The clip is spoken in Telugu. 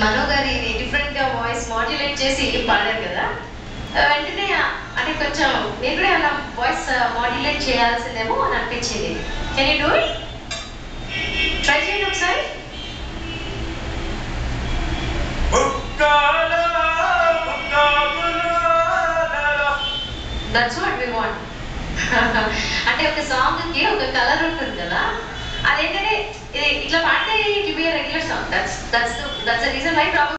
మనో గారి డిఫరెంట్గా వాయిస్ మాడ్యులేట్ చేసి పాడారు కదా వెంటనే అంటే కొంచెం మీరు కూడా అలా వాయిస్ మాడ్యులేట్ చేయాల్సిందేమో అని అనిపించింది. Can you do it try చేయండి ఒకసారి. దట్స్ వాట్ వి వాంట్ అంటే ఒక సాంగ్కి ఒక కలర్ ఉంటుంది కదా అదేంటంటే ఇది ఇట్లా పాడితే it be regular song that's that's that's the reason why problem